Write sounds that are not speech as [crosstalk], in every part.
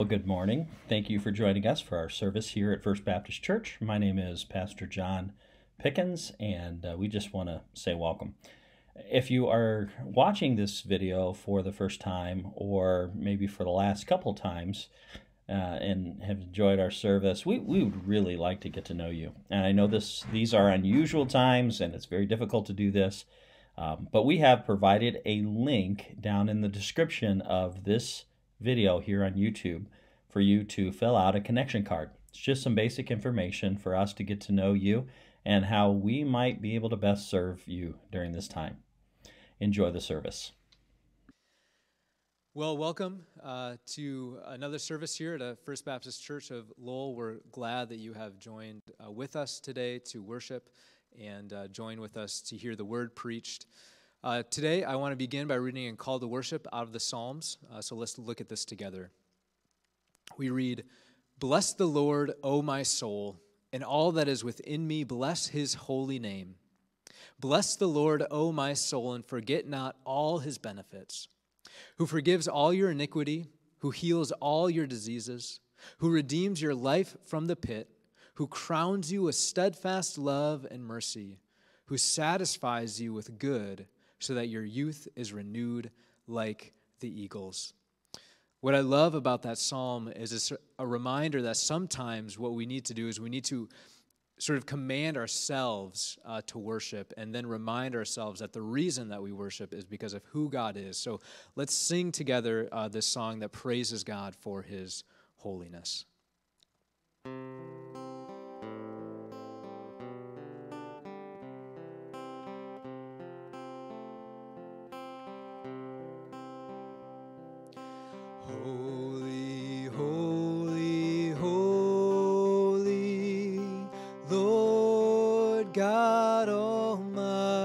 Well, good morning. Thank you for joining us for our service here at First Baptist Church. My name is Pastor John Pickens, and uh, we just want to say welcome. If you are watching this video for the first time, or maybe for the last couple times, uh, and have enjoyed our service, we, we would really like to get to know you. And I know this these are unusual times, and it's very difficult to do this, um, but we have provided a link down in the description of this video here on YouTube for you to fill out a connection card. It's just some basic information for us to get to know you and how we might be able to best serve you during this time. Enjoy the service. Well, welcome uh, to another service here at First Baptist Church of Lowell. We're glad that you have joined uh, with us today to worship and uh, join with us to hear the word preached. Uh, today, I want to begin by reading a call to worship out of the Psalms. Uh, so let's look at this together. We read, Bless the Lord, O my soul, and all that is within me, bless his holy name. Bless the Lord, O my soul, and forget not all his benefits, who forgives all your iniquity, who heals all your diseases, who redeems your life from the pit, who crowns you with steadfast love and mercy, who satisfies you with good so that your youth is renewed like the eagles. What I love about that psalm is a reminder that sometimes what we need to do is we need to sort of command ourselves uh, to worship and then remind ourselves that the reason that we worship is because of who God is. So let's sing together uh, this song that praises God for his holiness. God Almighty.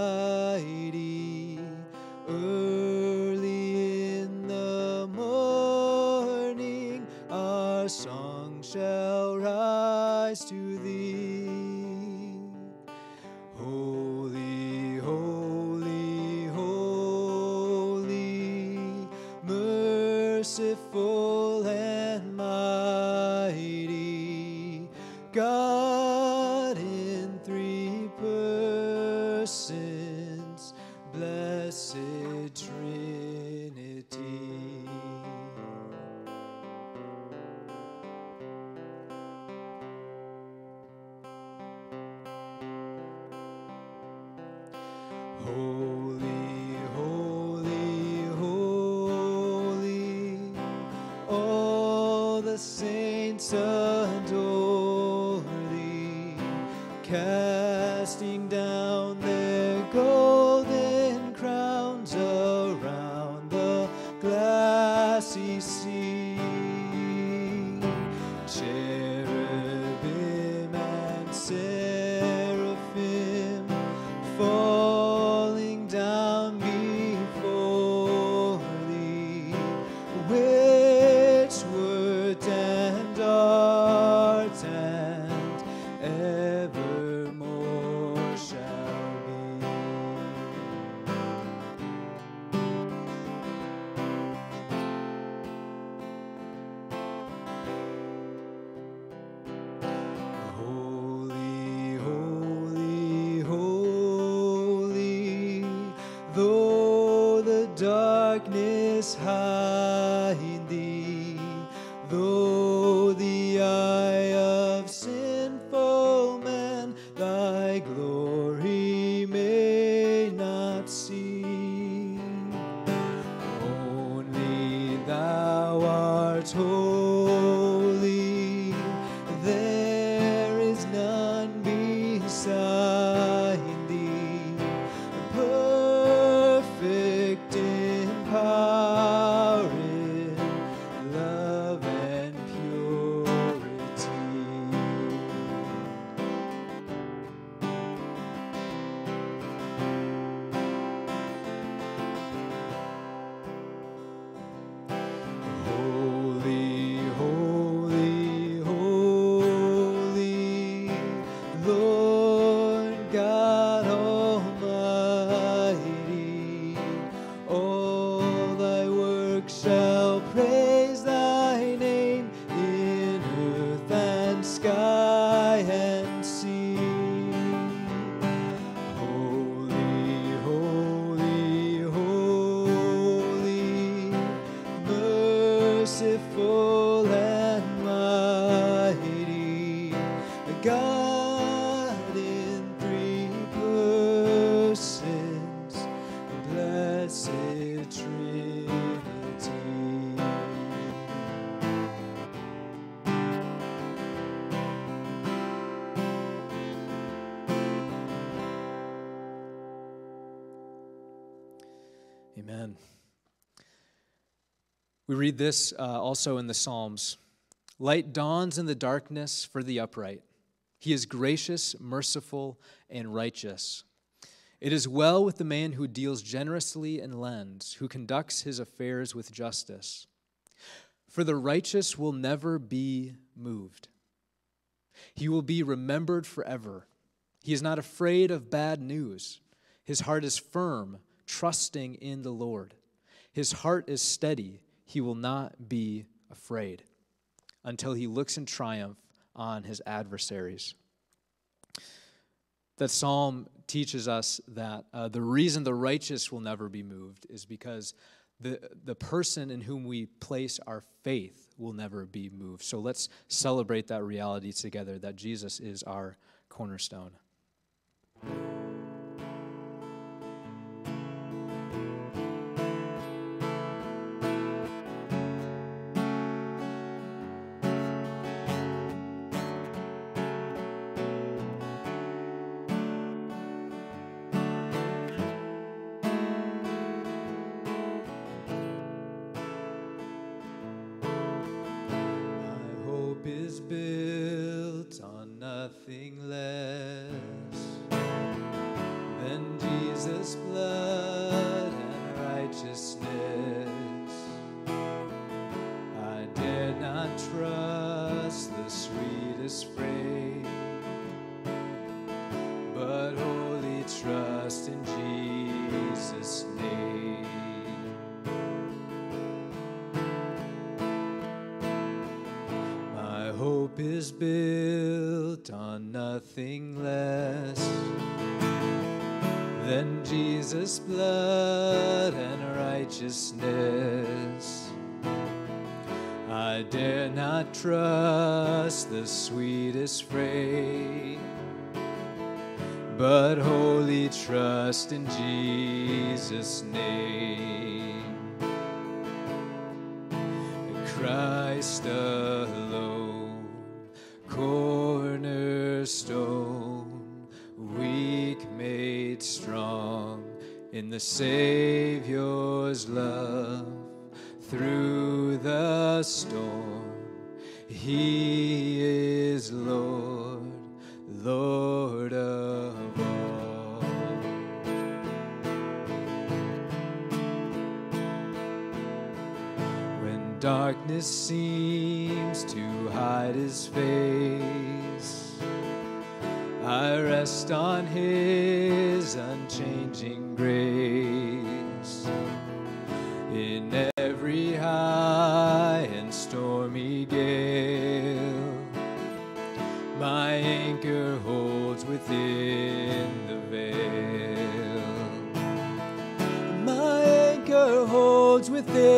Read this uh, also in the Psalms Light dawns in the darkness for the upright. He is gracious, merciful, and righteous. It is well with the man who deals generously and lends, who conducts his affairs with justice. For the righteous will never be moved. He will be remembered forever. He is not afraid of bad news. His heart is firm, trusting in the Lord. His heart is steady. He will not be afraid until he looks in triumph on his adversaries. That psalm teaches us that uh, the reason the righteous will never be moved is because the, the person in whom we place our faith will never be moved. So let's celebrate that reality together that Jesus is our cornerstone. Built on nothing less than Jesus' blood and righteousness. I dare not trust the sweetest frame, but wholly trust in Jesus' name. Christ in the Savior's love through the storm. He is Lord, Lord of all. When darkness seems to hide his face I rest on His grace. In every high and stormy gale, my anchor holds within the veil. My anchor holds within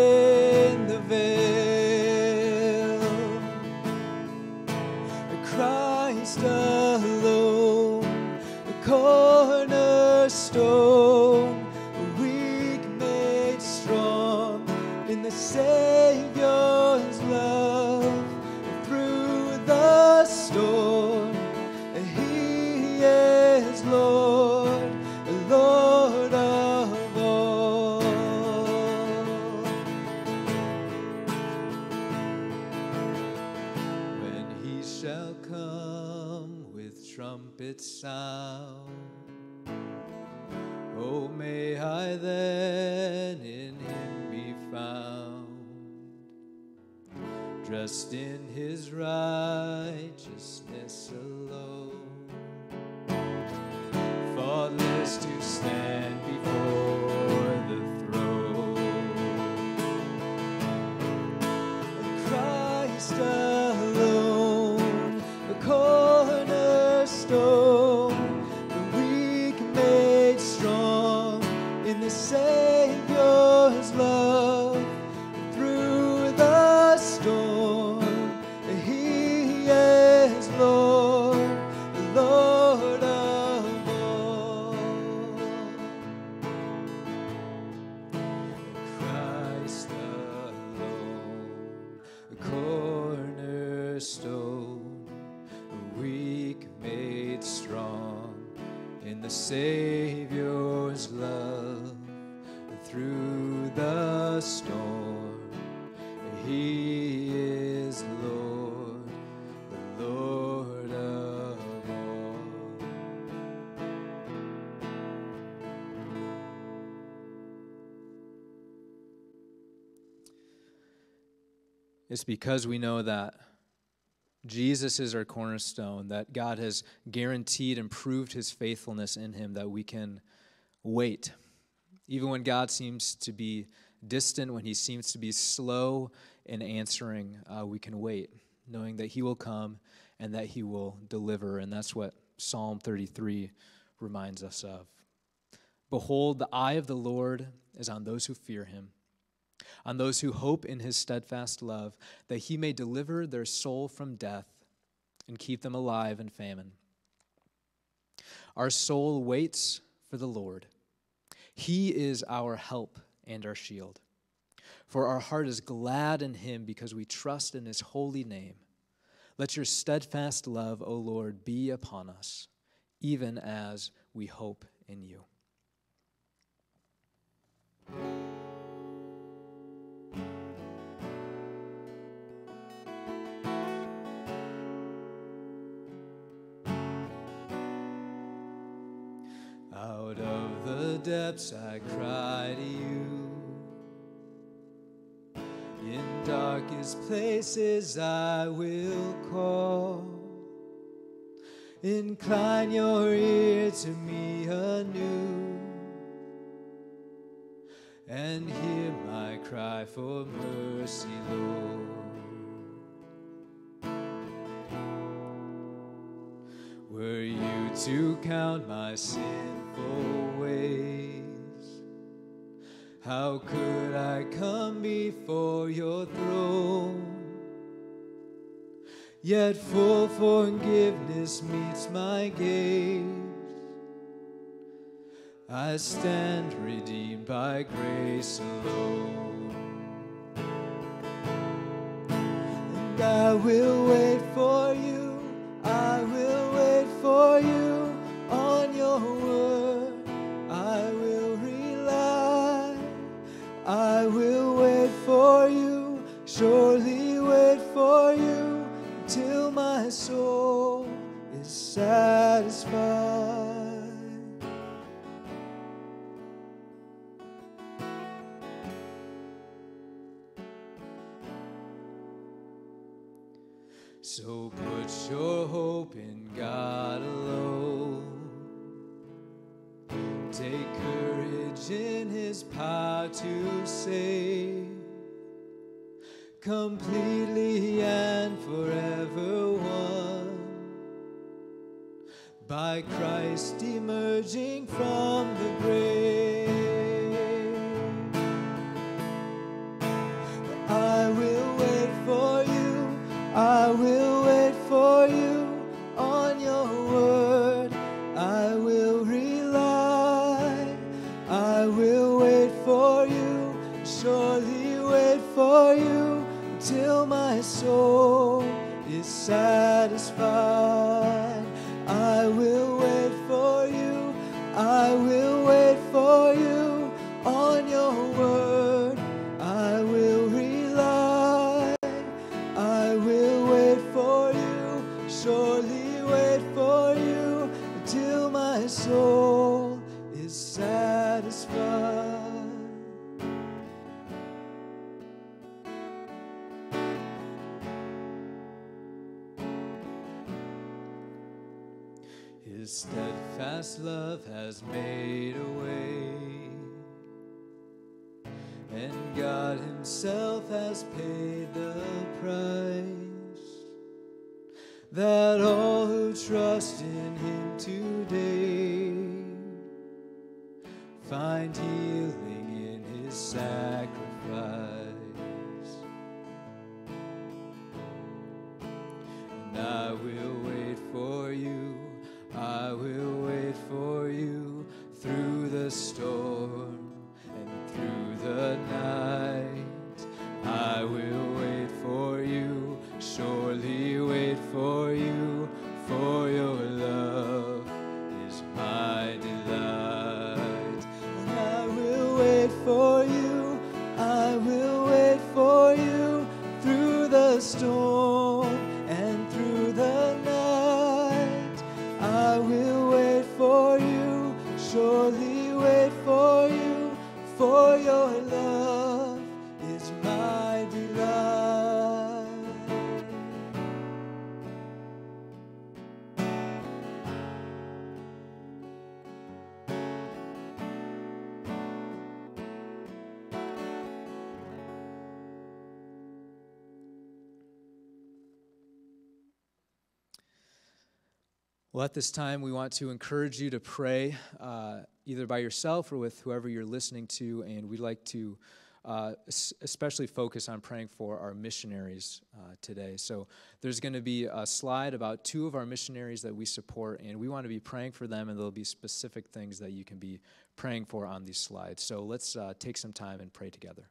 It's because we know that Jesus is our cornerstone, that God has guaranteed and proved his faithfulness in him, that we can wait. Even when God seems to be distant, when he seems to be slow in answering, uh, we can wait, knowing that he will come and that he will deliver. And that's what Psalm 33 reminds us of. Behold, the eye of the Lord is on those who fear him on those who hope in his steadfast love, that he may deliver their soul from death and keep them alive in famine. Our soul waits for the Lord. He is our help and our shield. For our heart is glad in him because we trust in his holy name. Let your steadfast love, O Lord, be upon us, even as we hope in you. Depths I cry to you. In darkest places I will call. Incline your ear to me anew and hear my cry for mercy, Lord. Were you to count my sinful ways, how could I come before your throne? Yet full forgiveness meets my gaze. I stand redeemed by grace alone. And I will wait for you. I will wait for you will wait for you, surely wait for you till my soul is satisfied. So put your hope in God alone. Take courage in His power to save, completely and forever won. By Christ emerging from the soul is satisfied. Steadfast love has made a way, and God Himself has paid the price. That all who trust in Him today find healing in His sacrifice. And I will. I will wait for you through the storm and through the night. I will wait for you, surely wait for you, for your love is my delight. And I will wait for you, I will wait for you through the storm. Well, at this time, we want to encourage you to pray uh, either by yourself or with whoever you're listening to, and we'd like to uh, especially focus on praying for our missionaries uh, today. So, there's going to be a slide about two of our missionaries that we support, and we want to be praying for them, and there'll be specific things that you can be praying for on these slides. So, let's uh, take some time and pray together.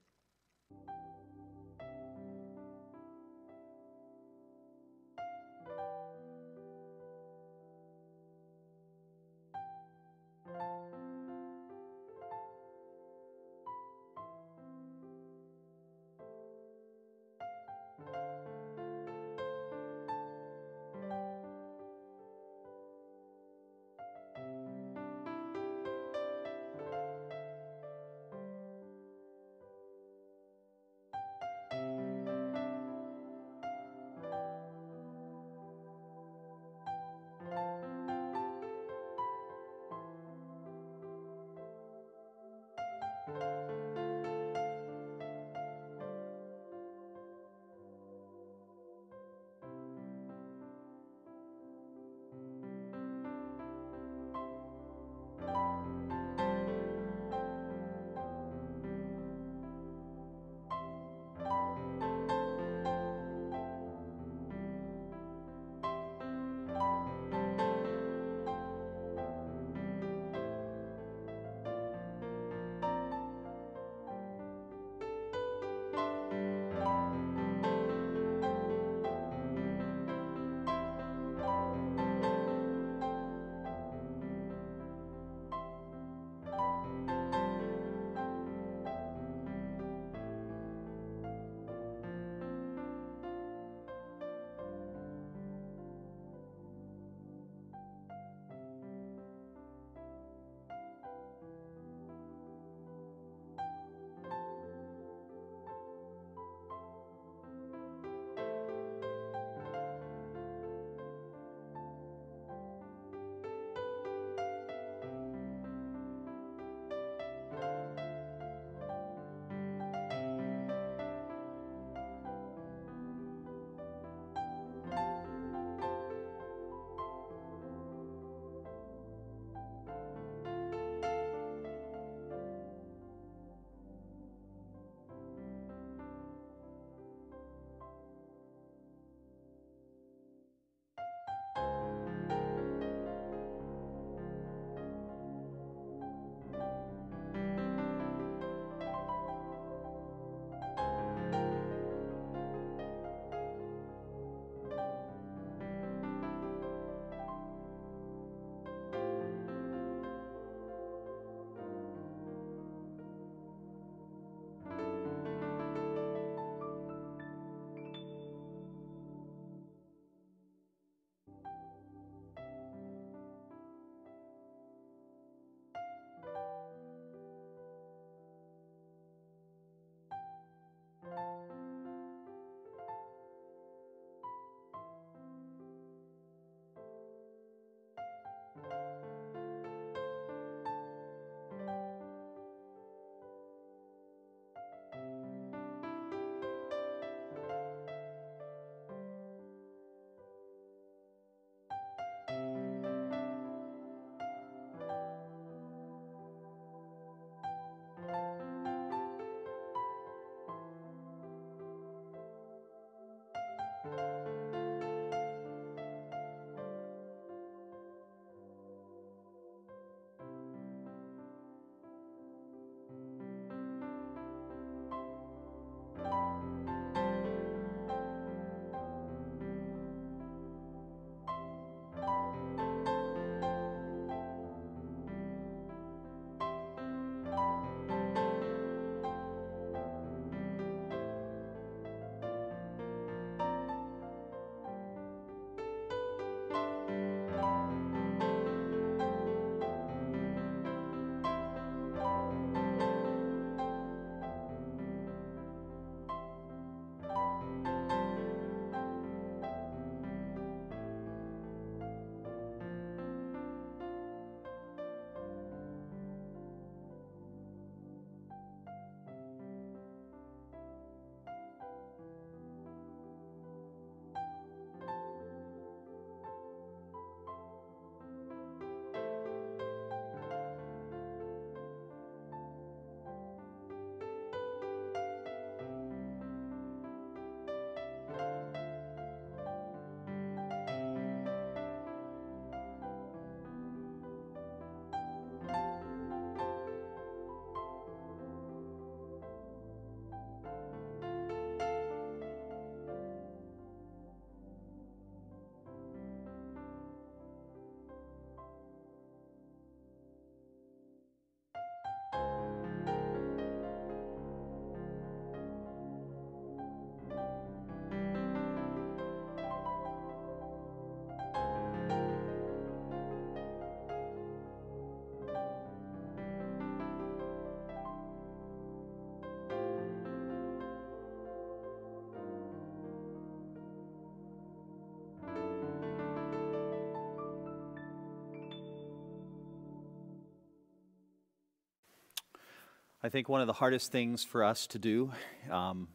I think one of the hardest things for us to do, um,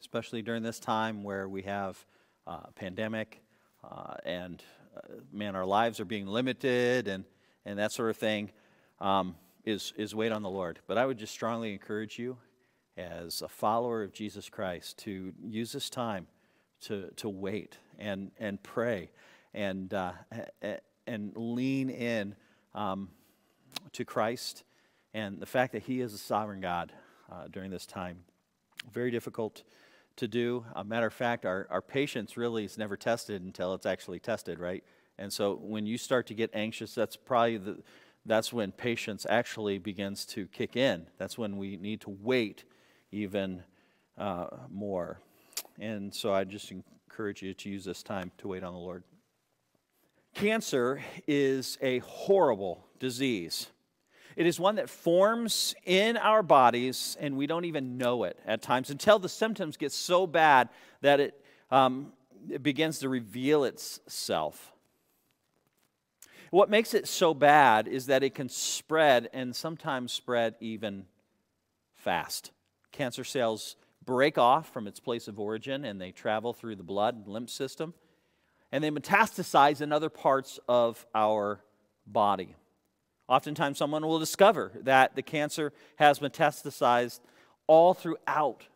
especially during this time where we have uh, a pandemic uh, and, uh, man, our lives are being limited and, and that sort of thing, um, is, is wait on the Lord. But I would just strongly encourage you as a follower of Jesus Christ to use this time to, to wait and, and pray and, uh, and lean in um, to Christ and the fact that He is a sovereign God uh, during this time. Very difficult to do. A matter of fact, our, our patience really is never tested until it's actually tested, right? And so when you start to get anxious, that's probably the, that's when patience actually begins to kick in. That's when we need to wait even uh, more. And so I just encourage you to use this time to wait on the Lord. Cancer is a horrible disease. It is one that forms in our bodies, and we don't even know it at times until the symptoms get so bad that it, um, it begins to reveal itself. What makes it so bad is that it can spread, and sometimes spread even fast. Cancer cells break off from its place of origin and they travel through the blood and lymph system, and they metastasize in other parts of our body. Oftentimes, someone will discover that the cancer has metastasized all throughout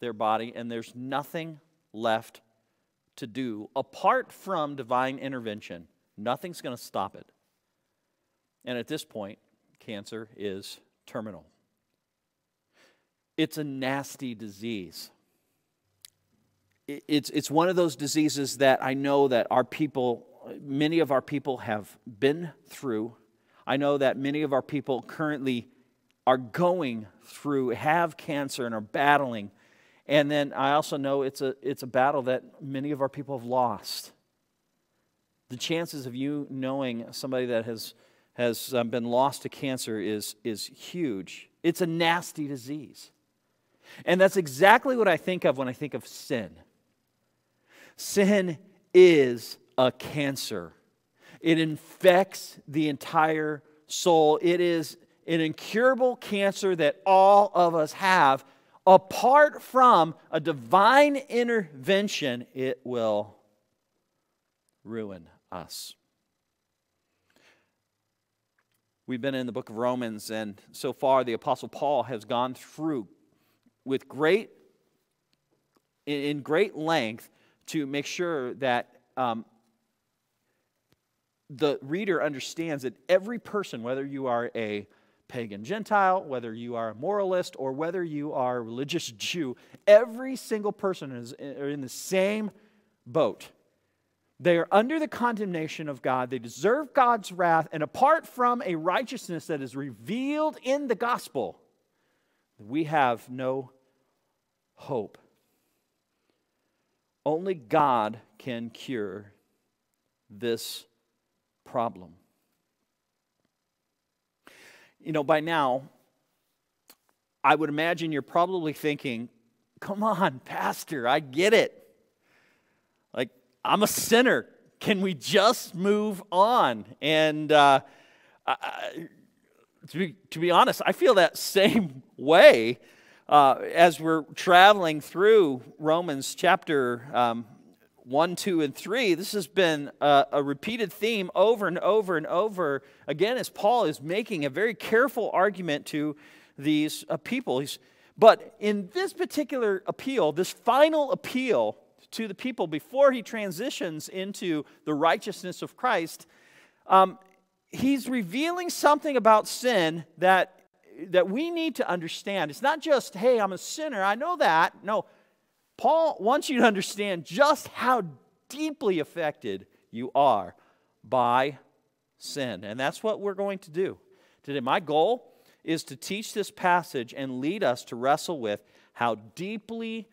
their body, and there's nothing left to do apart from divine intervention. Nothing's going to stop it. And at this point, cancer is terminal. It's a nasty disease. It's, it's one of those diseases that I know that our people, many of our people have been through I know that many of our people currently are going through, have cancer, and are battling. And then I also know it's a, it's a battle that many of our people have lost. The chances of you knowing somebody that has, has um, been lost to cancer is, is huge. It's a nasty disease. And that's exactly what I think of when I think of sin. Sin is a cancer. It infects the entire soul. It is an incurable cancer that all of us have. Apart from a divine intervention, it will ruin us. We've been in the book of Romans, and so far the Apostle Paul has gone through with great, in great length to make sure that um, the reader understands that every person, whether you are a pagan Gentile, whether you are a moralist, or whether you are a religious [laughs] Jew, every single person is in the same boat. They are under the condemnation of God. They deserve God's wrath. And apart from a righteousness that is revealed in the gospel, we have no hope. Only God can cure this problem. You know, by now, I would imagine you're probably thinking, come on, [laughs] Pastor, I get it. Like, I'm a sinner. Can we just move on? And uh, I, to, be, to be honest, I feel that [laughs] same way uh, as we're traveling through Romans chapter um, 1, 2, and 3, this has been a, a, repeated theme over and over and over again as Paul is making a very careful argument to these uh, people. He's, but in this particular appeal, this final appeal to the people before he transitions into the righteousness of Christ, um, he's revealing something about sin that, that we need to understand. It's not just, hey, I'm a sinner, I know that. No, Paul wants you to understand just how deeply affected you are by sin. And that's what we're going to do today. My goal is to teach this passage and lead us to wrestle with how deeply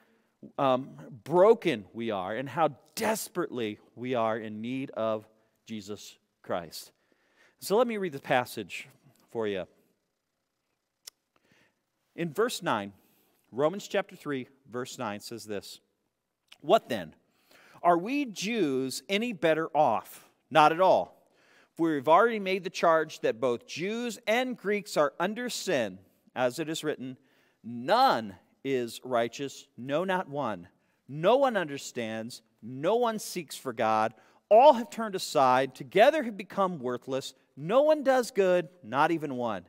um, broken we are and how desperately we are in need of Jesus Christ. So let me read the passage for you. In verse 9, Romans chapter 3, verse 9 says this What then? Are we Jews any better off? Not at all. For we've already made the charge that both Jews and Greeks are under sin, as it is written, None is righteous, no, not one. No one understands, no one seeks for God. All have turned aside, together have become worthless. No one does good, not even one.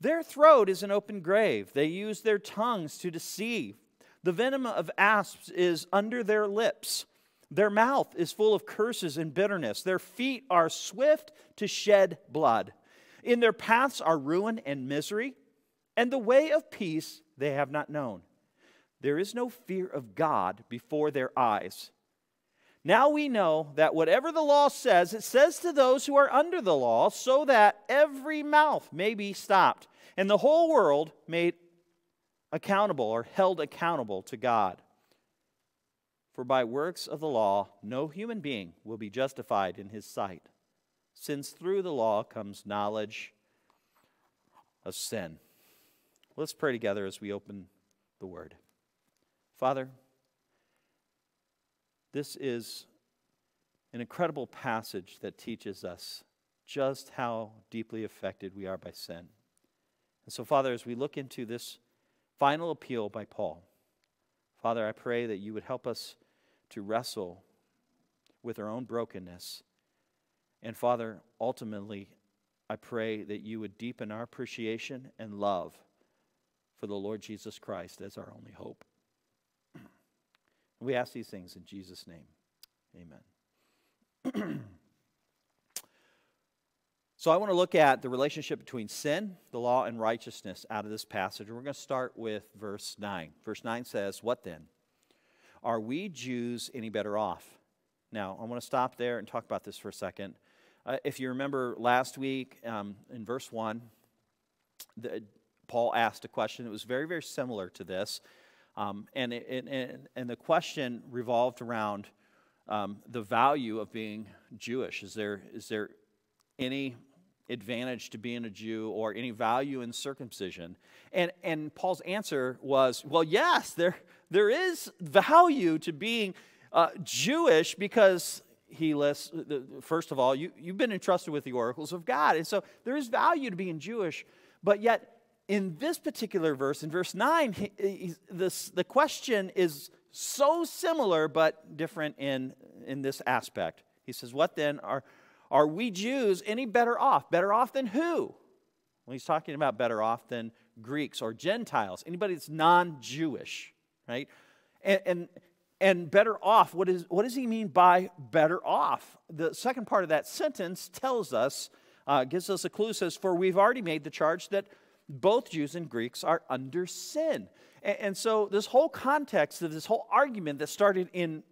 Their throat is an open grave. They use their tongues to deceive. The venom of asps is under their lips. Their mouth is full of curses and bitterness. Their feet are swift to shed blood. In their paths are ruin and misery, and the way of peace they have not known. There is no fear of God before their eyes. Now we know that whatever the law says, it says to those who are under the law, so that every mouth may be stopped, and the whole world made accountable or held accountable to God. For by works of the law, no human being will be justified in his sight, since through the law comes knowledge of sin. Let's pray together as we open the word. Father, this is an incredible passage that teaches us just how deeply affected we are by sin. And so, Father, as we look into this final appeal by Paul, Father, I pray that you would help us to wrestle with our own brokenness. And, Father, ultimately, I pray that you would deepen our appreciation and love for the Lord Jesus Christ as our only hope. We ask these things in Jesus' name. Amen. [clears throat] so, I want to look at the relationship between sin, the law, and righteousness out of this passage. We're going to start with verse 9. Verse 9 says, What then? Are we Jews any better off? Now, I want to stop there and talk about this for a second. Uh, if you remember last week um, in verse 1, the, Paul asked a question that was very, very similar to this. Um, and, and, and the question revolved around um, the value of being Jewish. Is there, is there any advantage to being a Jew or any value in circumcision? And, and Paul's answer was, well, yes, there, there is value to being uh, Jewish because he lists, first of all, you, you've been entrusted with the oracles of God. And so there is value to being Jewish, but yet in this particular verse, in verse 9, he, he, this, the question is so similar but different in, in this aspect. He says, What then? Are, are we Jews any better off? Better off than who? Well, he's talking about better off than Greeks or Gentiles, anybody that's non Jewish, right? And, and, and better off, what, is, what does he mean by better off? The second part of that sentence tells us, uh, gives us a clue, says, For we've already made the charge that both Jews and Greeks are under sin. And, and so, this whole context of this whole argument that started in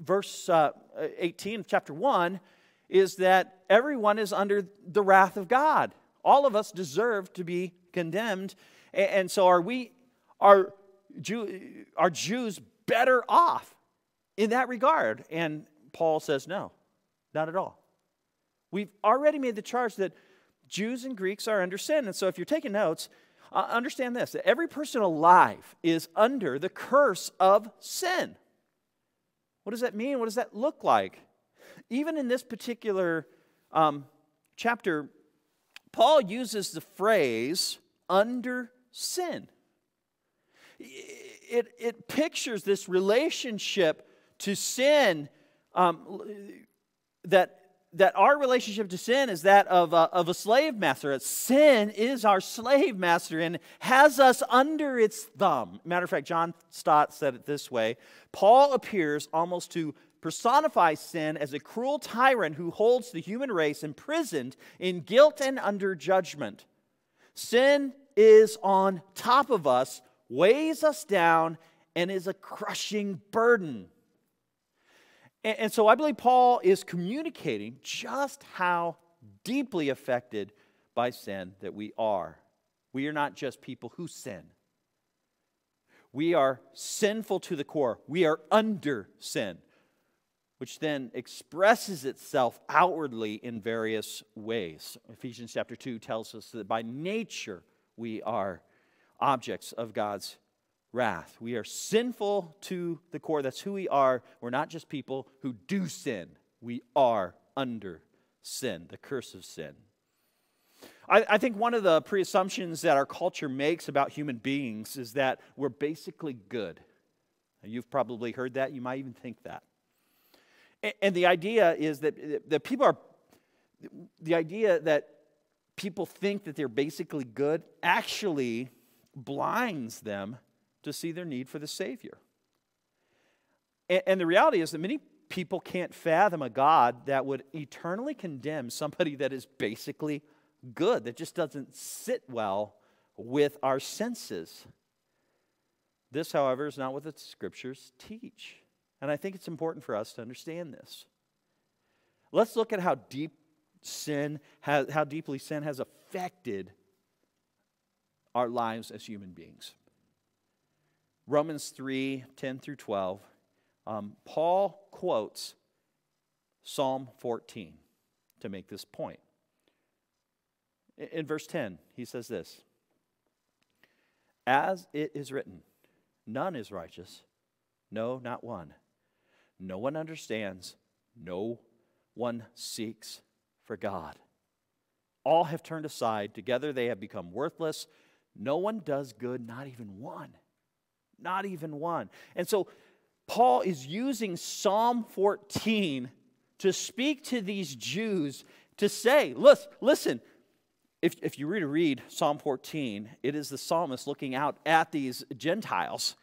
verse uh, 18 of chapter 1 is that everyone is under the wrath of God. All of us deserve to be condemned. And, and so, are we, are, Jew, are Jews better off in that regard? And Paul says, no, not at all. We've already made the charge that Jews and Greeks are under sin. And so if you're taking notes, uh, understand this that every person alive is under the curse of sin. What does that mean? What does that look like? Even in this particular um, chapter, Paul uses the phrase under sin. It, it pictures this relationship to sin um, that that our relationship to sin is that of a, of a slave master. Sin is our slave master and has us under its thumb. Matter of fact, John Stott said it this way Paul appears almost to personify sin as a cruel tyrant who holds the human race imprisoned in guilt and under judgment. Sin is on top of us, weighs us down, and is a crushing burden. And, and so I believe Paul is communicating just how deeply affected by sin that we are. We are not just people who sin. We are sinful to the core. We are under sin, which then expresses itself outwardly in various ways. Ephesians chapter 2 tells us that by nature we are objects of God's wrath. We are sinful to the core. That's who we are. We're not just people who do sin, we are under sin, the curse of sin. I, I think one of the preassumptions that our culture makes about human beings is that we're basically good. You've probably heard that. You might even think that. And, and the idea is that, that people are, the idea that people think that they're basically good actually blinds them to see their need for the Savior. And, and the reality is that many people can't fathom a God that would eternally condemn somebody that is basically good, that just doesn't sit well with our senses. This, however, is not what the scriptures teach. And I think it's important for us to understand this. Let's look at how deep sin has, how deeply sin has affected our lives as human beings. Romans 3 10 through 12. Um, Paul quotes Psalm 14 to make this point. In verse 10, he says this As it is written, none is righteous, no, not one. No one understands, no one seeks for God. All have turned aside, together they have become worthless. No one does good, not even one. Not even one. And so Paul is using Psalm 14 to speak to these Jews to say, listen, listen if, if you read to read Psalm 14, it is the psalmist looking out at these Gentiles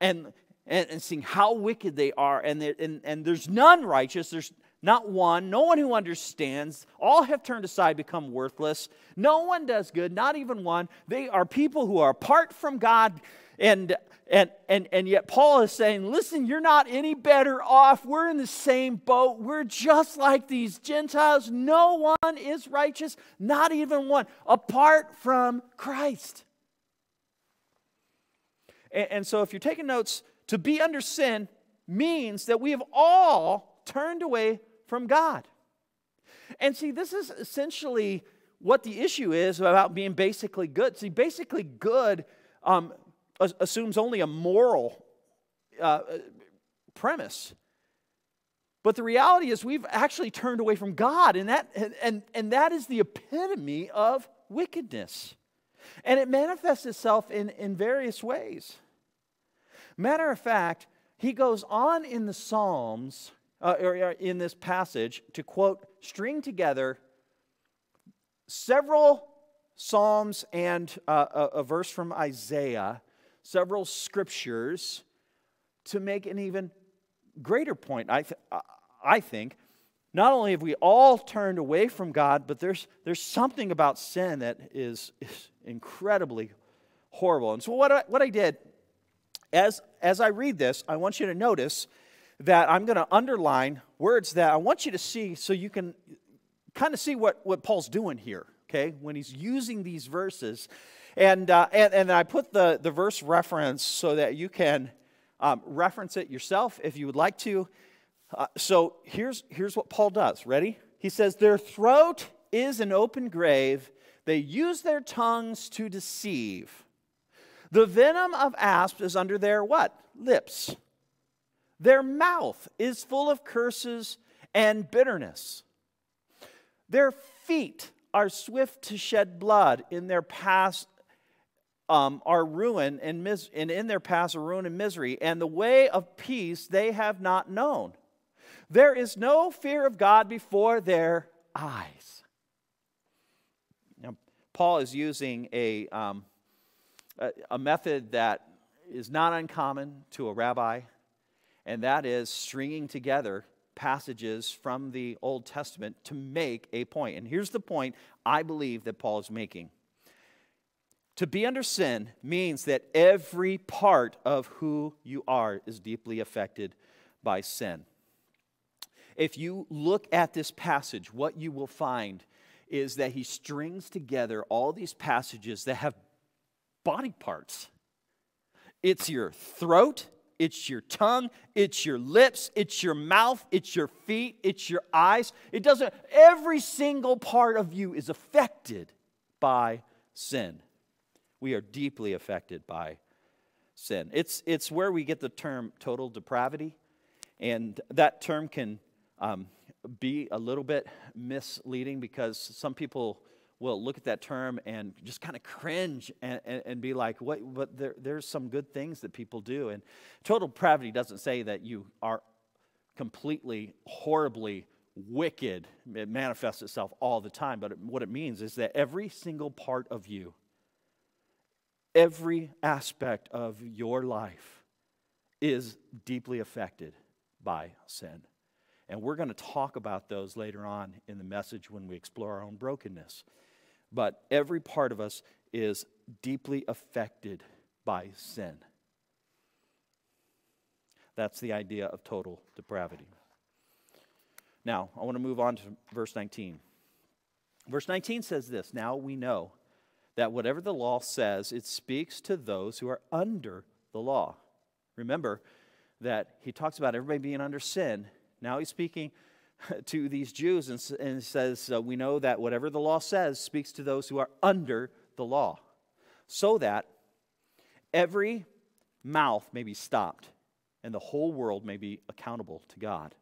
and, and, and seeing how wicked they are, and, and, and there's none righteous, there's not one, no one who understands. All have turned aside, become worthless. No one does good, not even one. They are people who are apart from God. And, and, and, and yet, Paul is saying, listen, you're not any better off. We're in the same boat. We're just like these Gentiles. No one is righteous, not even one, apart from Christ. And, and so, if you're taking notes, to be under sin means that we have all turned away from God. And see, this is essentially what the issue is about being basically good. See, basically good um, assumes only a moral uh, premise. But the reality is, we've actually turned away from God, and that, and, and that is the epitome of wickedness. And it manifests itself in, in various ways. Matter of fact, he goes on in the Psalms uh, in this passage to quote, string together several Psalms and uh, a, a verse from Isaiah, several scriptures to make an even greater point. I, th- I think not only have we all turned away from God, but there's, there's something about sin that is, is incredibly horrible. And so, what I, what I did, as, as I read this, I want you to notice that I'm going to underline words that I want you to see so you can kind of see what, what Paul's doing here, okay, when he's using these verses. And, uh, and, and I put the, the verse reference so that you can um, reference it yourself if you would like to. Uh, so here's, here's what Paul does. Ready? He says, Their throat is an open grave, they use their tongues to deceive. The venom of asps is under their what? Lips. Their mouth is full of curses and bitterness. Their feet are swift to shed blood. In their past um, are ruin and, mis- and in their past are ruin and misery. And the way of peace they have not known. There is no fear of God before their eyes. Now, Paul is using a, um, a, a method that is not uncommon to a rabbi and that is stringing together passages from the Old Testament to make a point. And here's the point I believe that Paul is making. To be under sin means that every part of who you are is deeply affected by sin. If you look at this passage, what you will find is that he strings together all these passages that have body parts. It's your throat, it's your tongue, it's your lips, it's your mouth, it's your feet, it's your eyes. It doesn't, every single part of you is affected by sin. We are deeply affected by sin. It's, it's where we get the term total depravity, and that term can um, be a little bit misleading because some people will look at that term and just kind of cringe and, and, and, be like, what, but there, there's some good things that people do. And total depravity doesn't say that you are completely, horribly wicked. It manifests itself all the time. But what it means is that every single part of you, every aspect of your life is deeply affected by sin. And we're going to talk about those later on in the message when we explore our own brokenness. But every part of us is deeply affected by sin. That's the idea of total depravity. Now, I want to move on to verse 19. Verse 19 says this Now we know that whatever the law says, it speaks to those who are under the law. Remember that he talks about everybody being under sin. Now he's speaking [laughs] to these Jews and, and says, uh, We know that whatever the law says speaks to those who are under the law, so that every mouth may be stopped and the whole world may be accountable to God.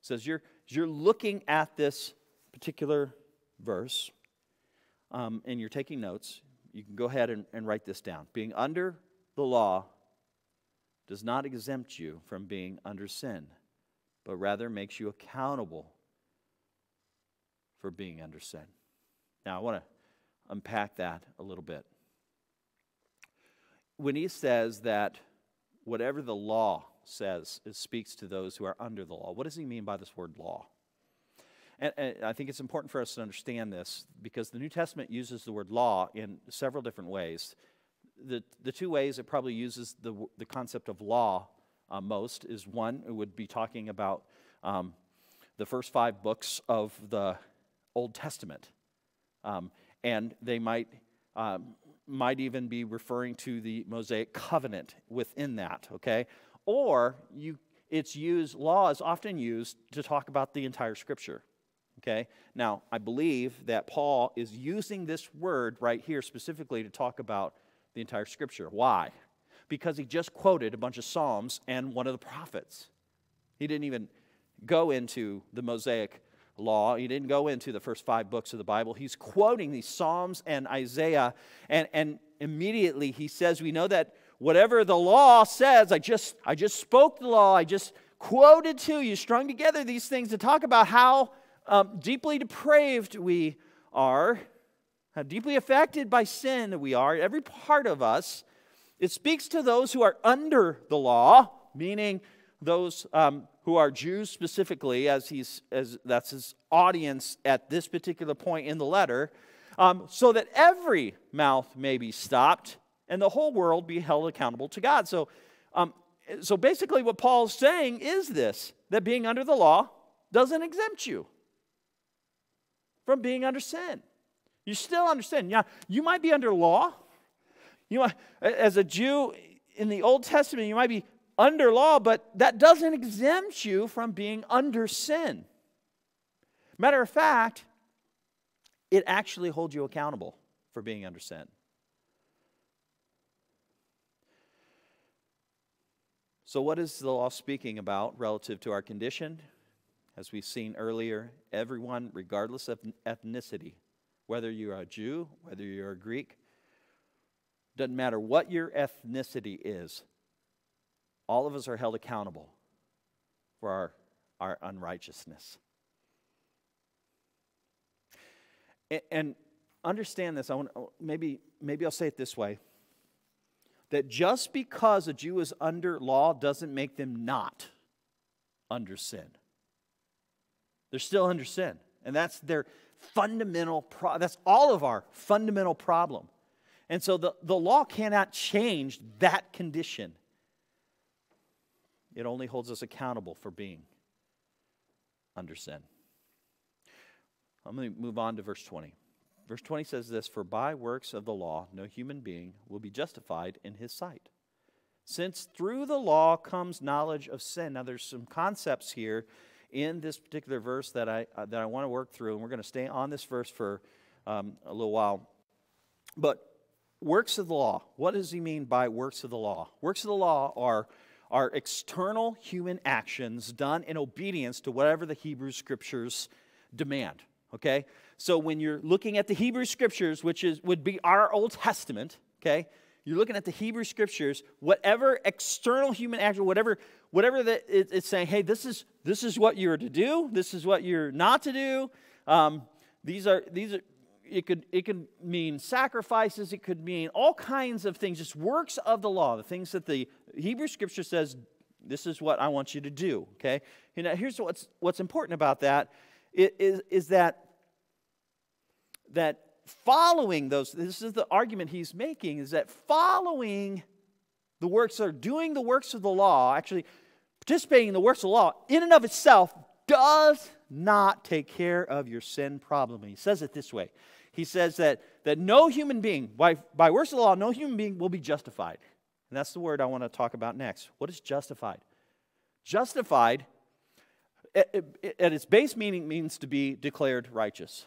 So as you're, you're looking at this particular verse um, and you're taking notes, you can go ahead and, and write this down. Being under the law does not exempt you from being under sin but rather makes you accountable for being under sin. Now, I want to unpack that a little bit. When he says that whatever the law says, it speaks to those who are under the law, what does he mean by this word law? And, and, I think it's important for us to understand this because the New Testament uses the word law in several different ways. The, the two ways it probably uses the, the concept of law uh, most is one, it would be talking about um, the first five books of the Old Testament. Um, and they might, um, might even be referring to the Mosaic covenant within that, okay? Or you, it's used, law is often used to talk about the entire scripture. Okay? Now, I believe that Paul is using this word right here specifically to talk about the entire scripture. Why? Because he just quoted a bunch of Psalms and one of the prophets. He didn't even go into the Mosaic law, he didn't go into the first five books of the Bible. He's quoting these Psalms and Isaiah, and, and immediately he says, We know that whatever the law says, I just, I just spoke the law, I just quoted to you, strung together these things to talk about how um, deeply depraved we are, how deeply affected by sin we are, every part of us. It speaks to those who are under the law, meaning those um, who are Jews specifically, as he's as that's his audience at this particular point in the letter, um, so that every mouth may be stopped and the whole world be held accountable to God. So, um, so basically, what Paul's saying is this: that being under the law doesn't exempt you from being under sin. You still understand. Yeah, you might be under law you might, as a Jew in the Old Testament, you might be under law, but that doesn't exempt you from being under sin. Matter of fact, it actually holds you accountable for being under sin. So, what is the law speaking about relative to our condition? As we've seen earlier, everyone, regardless of ethnicity, whether you're a Jew, whether you're a Greek, doesn't matter what your ethnicity is, all of us are held accountable for our, our unrighteousness. And, and understand this. I want oh, maybe maybe I'll say it this way: that just because a Jew is under law doesn't make them not under sin. They're still under sin, and that's their fundamental. Pro- that's all of our fundamental problem. And so the, the law cannot change that condition. It only holds us accountable for being under sin. I'm going to move on to verse 20. Verse 20 says this For by works of the law, no human being will be justified in his sight. Since through the law comes knowledge of sin. Now, there's some concepts here in this particular verse that I, uh, that I want to work through, and we're going to stay on this verse for um, a little while. But works of the law. What does he mean by works of the law? Works of the law are, are external human actions done in obedience to whatever the Hebrew scriptures demand. Okay? So when you're looking at the Hebrew scriptures, which is would be our Old Testament, okay? You're looking at the Hebrew scriptures, whatever external human action, whatever, whatever that it's saying, hey, this is this is what you're to do, this is what you're not to do. Um, these are these are it could it could mean sacrifices, it could mean all kinds of things, just works of the law, the things that the Hebrew scripture says, this is what I want you to do. Okay? You know, here's what's what's important about that is, is that that following those, this is the argument he's making, is that following the works or doing the works of the law, actually participating in the works of the law, in and of itself, does not take care of your sin problem. And he says it this way. He says that, that no human being, by, by works of the law, no human being will be justified. And that's the word I want to talk about next. What is justified? Justified, at, at its base meaning, means to be declared righteous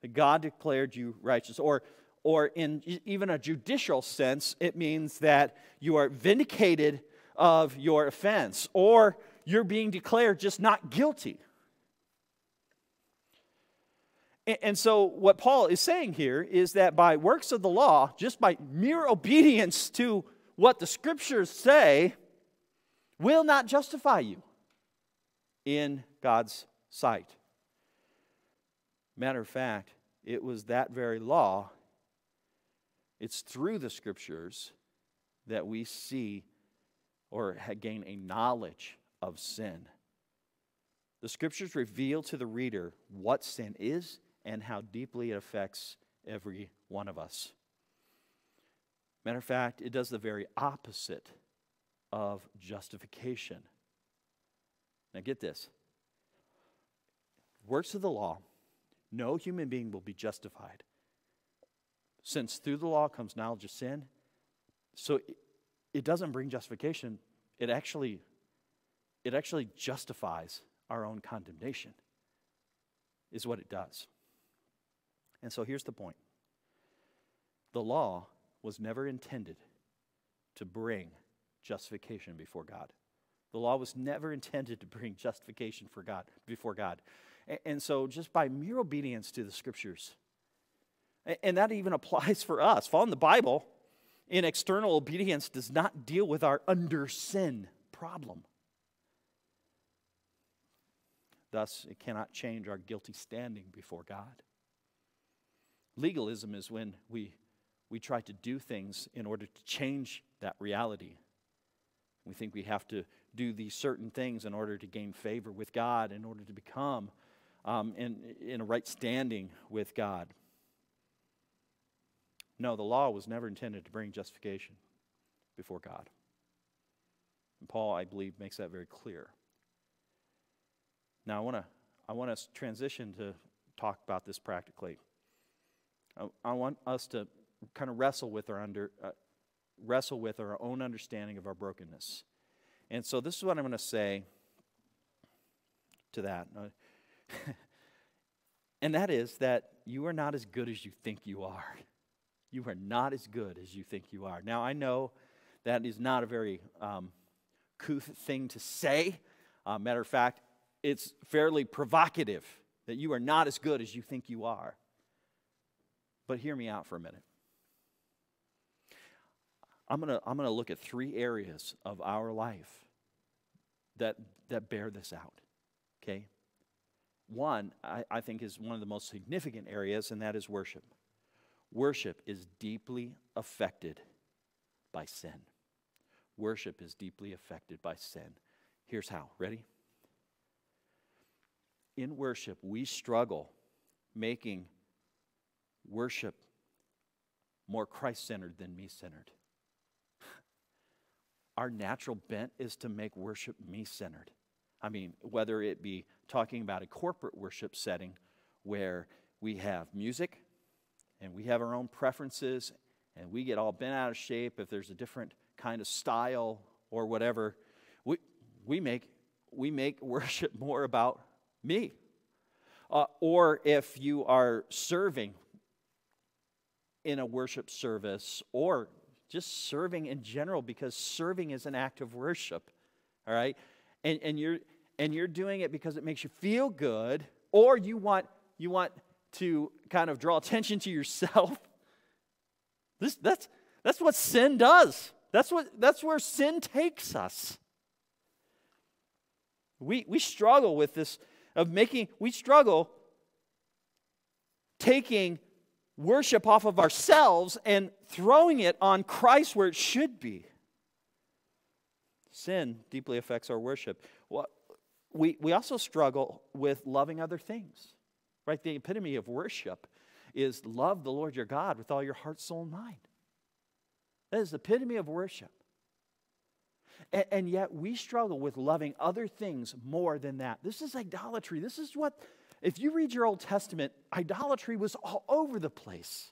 that God declared you righteous. Or, or in even a judicial sense, it means that you are vindicated of your offense, or you're being declared just not guilty. And so, what Paul is saying here is that by works of the law, just by mere obedience to what the scriptures say, will not justify you in God's sight. Matter of fact, it was that very law, it's through the scriptures that we see or gain a knowledge of sin. The scriptures reveal to the reader what sin is and how deeply it affects every one of us. Matter of fact, it does the very opposite of justification. Now, get this works of the law no human being will be justified. Since through the law comes knowledge of sin, so it doesn't bring justification, it actually it actually justifies our own condemnation. Is what it does. And so here's the point. The law was never intended to bring justification before God. The law was never intended to bring justification for God before God. And so, just by mere obedience to the scriptures, and that even [laughs] applies for us, following the Bible in external obedience does not deal with our under sin problem. Thus, it cannot change our guilty standing before God. Legalism is when we, we try to do things in order to change that reality. We think we have to do these certain things in order to gain favor with God, in order to become um, in, in a right standing with God. No, the law was never intended to bring justification before God. And Paul, I believe, makes that very clear. Now, I want to I want to transition to talk about this practically. I, I want us to kind of wrestle with our under uh, wrestle with our own understanding of our brokenness. And so, this is what I'm going to say to that. [laughs] and that is that you are not as good as you think you are. You are not as good as you think you are. Now, I know that is not a very um, couth thing to say. Uh, matter of fact, it's fairly provocative that you are not as good as you think you are. But hear me out for a minute. I'm going to I'm going to look at three areas of our life that, that bear this out. Okay? One, I, I think, is one of the most significant areas, and that is worship. Worship is deeply affected by sin. Worship is deeply affected by sin. Here's how. Ready? In worship, we struggle making worship more Christ centered than me centered. [laughs] Our natural bent is to make worship me centered. I mean, whether it be talking about a corporate worship setting where we have music and we have our own preferences and we get all bent out of shape if there's a different kind of style or whatever, we, we, make, we make [laughs] worship more about me. Uh, or if you are serving in a worship service or just serving in general because serving is an act of worship all right and, and you're and you're doing it because it makes you feel good, or you want you want to kind of draw [laughs] attention to yourself. This, that's, that's what sin does. That's, what, that's where sin takes us. We, we struggle with this of making, we struggle taking worship off of ourselves and throwing it on Christ where it should be. Sin deeply affects our worship. Well, we, we also struggle with loving other things, right? The epitome of worship is love the Lord your God with all your heart, soul, and mind. That is the epitome of worship. And, and yet we struggle with loving other things more than that. This is idolatry. This is what, if you read your Old Testament, idolatry was all over the place.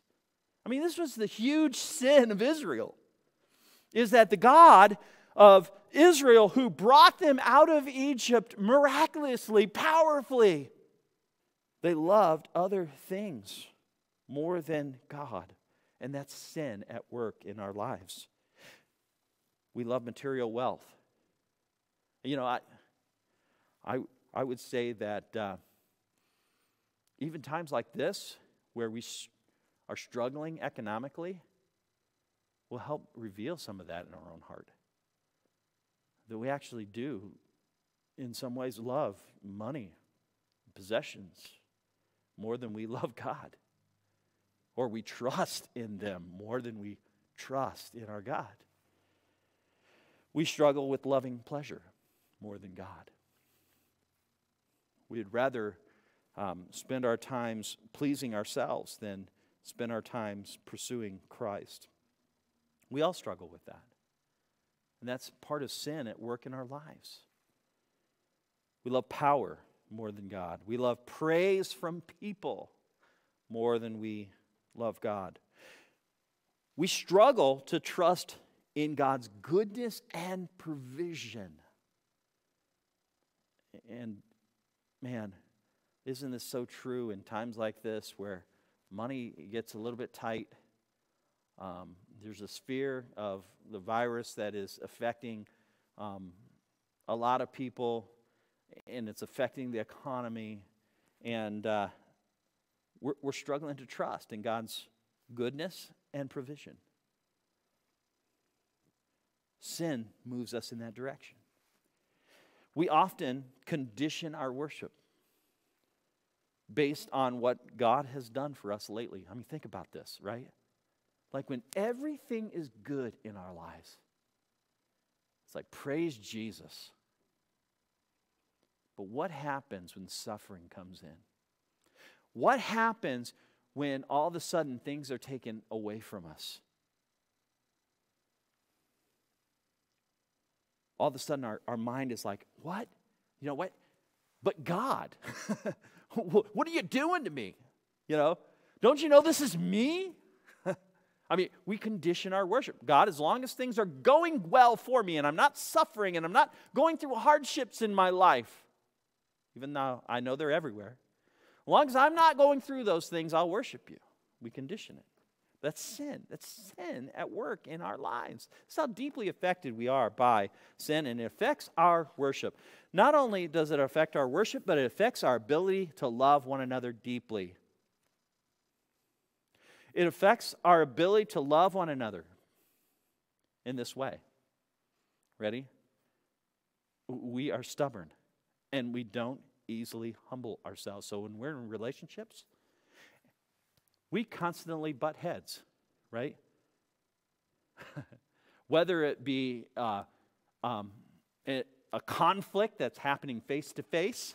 I mean, this was the huge sin of Israel, is that the God of Israel who brought them out of Egypt miraculously, powerfully, they loved other things more than God. And that's sin at work in our lives. We love material wealth. You know, I, I, I would say that uh, even times like this, where we are struggling economically, will help reveal some of that in our own heart. That we actually do, in some ways, love money, possessions, more than we [laughs] love God or we trust in them more than we trust in our God. We struggle with loving pleasure more than God. We'd rather um, spend our times pleasing ourselves than spend our times pursuing Christ. We all struggle with that. And that's part of sin at work in our lives. We love power more than God. We love praise from people more than we love God. We struggle to trust in God's goodness and provision. And man, isn't this so true in times like this where money gets a little bit tight? Um, there's a fear of the virus that is affecting um, a lot of people, and it's affecting the economy. And uh, we're, we're struggling to trust in God's goodness and provision. Sin moves us in that direction. We often condition our worship based on what God has done for us lately. I mean, think about this, right? Like when everything is good in our lives, it's like, praise Jesus. But what happens when suffering comes in? What happens when all of a sudden things are taken away from us? All of a sudden, our, our mind is like, What? You know what? But God, [laughs] [laughs] what are you doing to me? You know, don't you know this is me? [laughs] I mean, we condition our worship. God, as long as things are going well for me and I'm not suffering and I'm not going through hardships in my life, even though I know they're everywhere, as long as I'm not going through those things, I'll worship you. We condition it. That's sin. That's sin at work in our lives. That's how deeply affected we are by sin, and it affects our worship. Not only does it affect our worship, but it affects our ability to love one another deeply. It affects our ability to love one another in this way. Ready? We are stubborn and we don't easily humble ourselves. So when we're in relationships, we constantly butt heads, right? [laughs] Whether it be uh, um, a, a conflict that's happening face to face,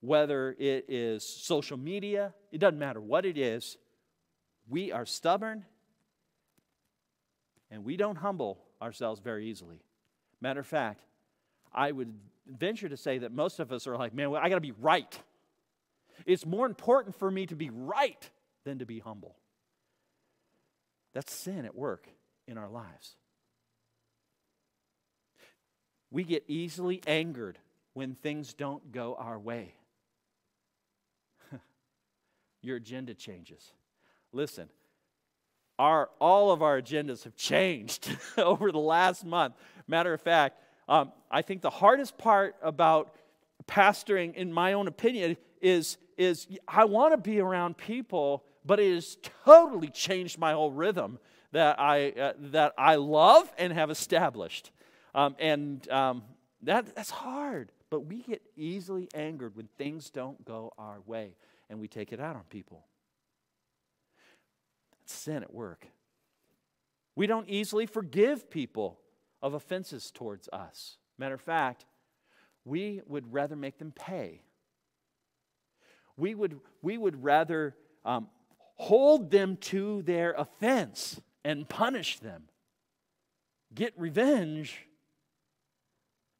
whether it is social media, it doesn't matter what it is, we are stubborn and we don't humble ourselves very easily. Matter of fact, I would venture to say that most of us are like, man, well, I got to be right. It's more important for me to be right than to be humble. That's sin at work in our lives. We get easily angered when things don't go our way. [laughs] Your agenda changes. Listen, our, all of our agendas have changed [laughs] over the last month. Matter of fact, um, I think the hardest part about pastoring, in my own opinion, is, is I want to be around people, but it has totally changed my whole rhythm that I, uh, that I love and have established. Um, and um, that, that's hard, but we get easily angered when things don't go our way and we take it out on people. It's sin at work. We don't easily forgive people of offenses towards us. Matter of fact, we would rather make them pay. We would, we would rather um, hold them to their offense and punish them, get revenge,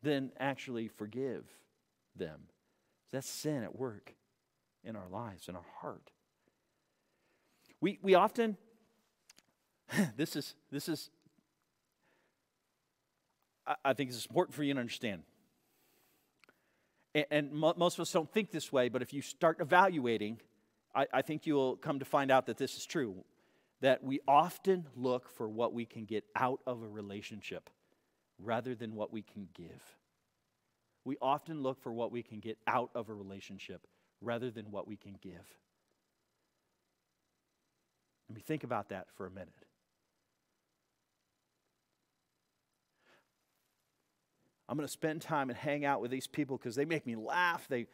than actually forgive them. That's sin at work in our lives, in our heart. We, we often, [sighs] this is, this is I think it's important for you to understand. And, and most of us don't think this way, but if you start evaluating, I, I think you'll come to find out that this is true. That we often look for what we can get out of a relationship rather than what we can give. We often look for what we can get out of a relationship rather than what we can give. Let me think about that for a minute. I'm going to spend time and hang out with these people because they make me laugh. They,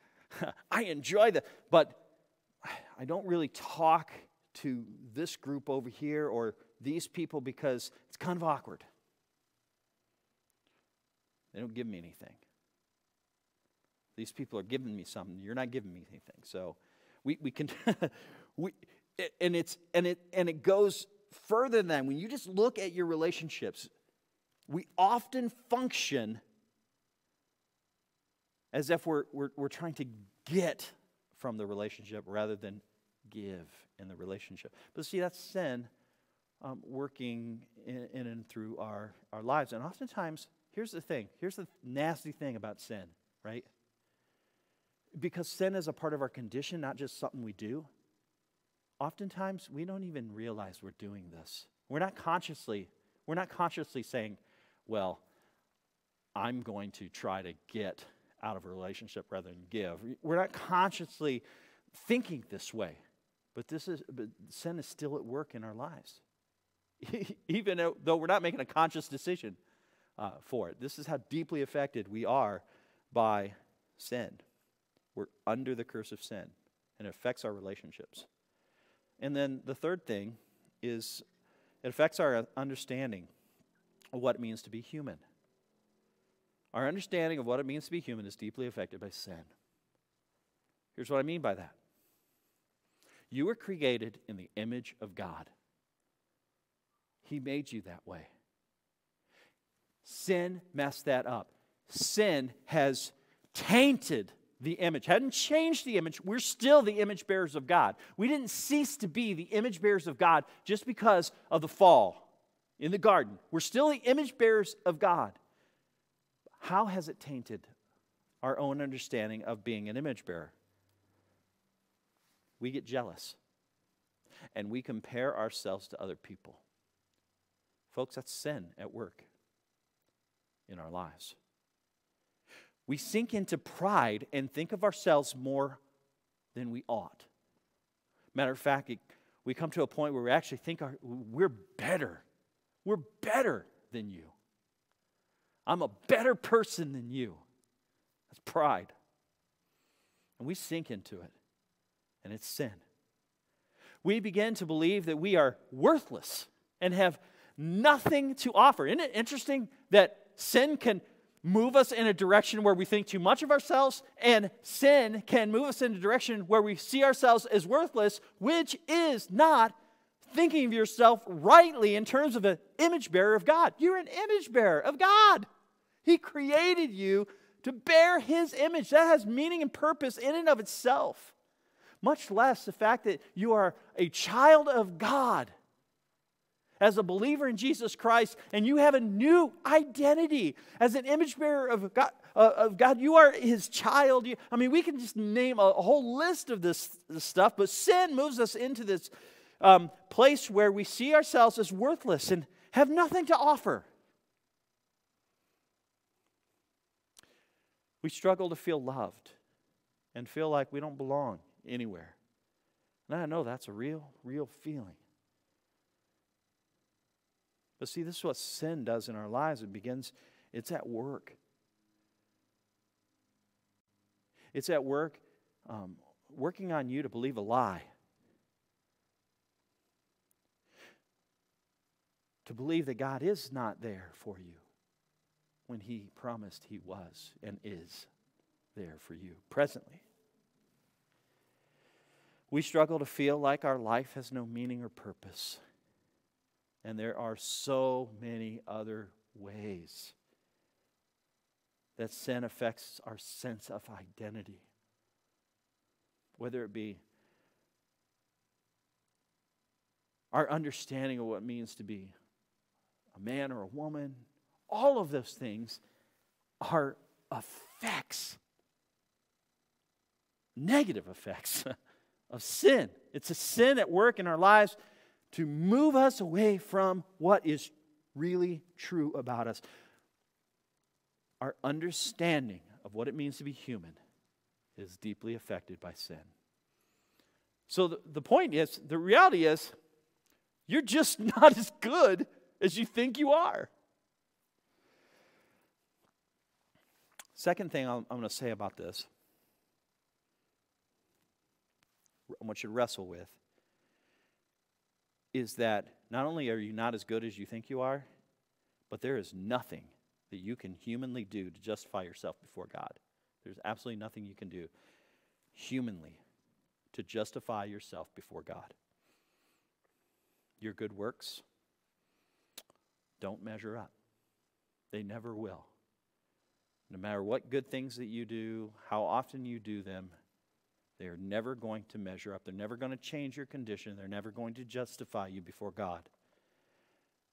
[laughs] I enjoy them, but I don't really talk to this group over here or these people because it's kind of awkward. They don't give me anything. These people are giving me something. You're not giving me anything. So we, we can, [laughs] we, and it's and it and it goes further than when you just look at your relationships we often function as if we're, we're, we're trying to get from the relationship rather than give in the relationship. But see, that's sin um, working in, in, and through our, our lives. And oftentimes, here's the thing here's the nasty thing about sin, right? Because sin is a part of our condition, not just something we do. Oftentimes, we don't even realize we're doing this. We're not consciously, we're not consciously saying, well, I'm going to try to get out of a relationship rather than give. We're not consciously thinking this way, but this is but sin is still at work in our lives, [laughs] even though we're not making a conscious decision uh, for it. This is how deeply affected we are by sin. We're under the curse of sin, and it affects our relationships. And then the third thing is it affects our understanding what it means to be human. Our understanding of what it means to be human is deeply affected by sin. Here's what I mean by that you were created in the image of God, He made you that way. Sin messed that up. Sin has tainted the image, hadn't changed the image. We're still the image bearers of God. We didn't cease to be the image bearers of God just because of the fall in the garden. We're still the image bearers of God. How has it tainted our own understanding of being an image bearer? We get jealous and we compare ourselves to other people. Folks, that's sin at work in our lives. We sink into pride and think of ourselves more than we ought. Matter of fact, we come to a point where we actually think our, we're better we're better than you. I'm a better person than you. That's pride. And we sink into it, and it's sin. We begin to believe that we are worthless and have nothing to offer. Isn't it interesting that sin can move us in a direction where we think too much of ourselves, and sin can move us in a direction where we see ourselves as worthless, which is not thinking of yourself rightly in terms of an image bearer of God. You're an image bearer of God. He created you to bear His image. That has meaning and purpose in and of itself, much less the fact that you are a child of God. As a believer in Jesus Christ, and you have a new identity as an image bearer of God, uh, of God, you are His child. I mean, we can just name a, whole list of this stuff, but sin moves us into this um, place where we see ourselves as worthless and have nothing to offer. We struggle to feel loved and feel like we don't belong anywhere. And I know that's a real, real feeling. But see, this is what sin does in our lives. It begins, it's at work. It's at work, um, working on you to believe a lie. To believe that God is not there for you when He promised He was and is there for you presently. We struggle to feel like our life has no meaning or purpose. And there are so many other ways that sin affects our sense of identity. Whether it be our understanding of what it means to be a man or a woman, all of those things are effects, negative effects [laughs] of sin. It's a sin at work in our lives to move us away from what is really true about us. Our understanding of what it means to be human is deeply affected by sin. So the, the point is the reality is, you're just [laughs] not as good as you think you are. Second thing I'm, I'm going to say about this, I want you to wrestle with, is that not only are you not as good as you think you are, but there is nothing that you can humanly do to justify yourself before God. There's absolutely nothing you can do humanly to justify yourself before God. Your good works don't measure up, they never will. No matter what good things that you do, how often you do them, they are never going to measure up. They're never going to change your condition. They're never going to justify you before God.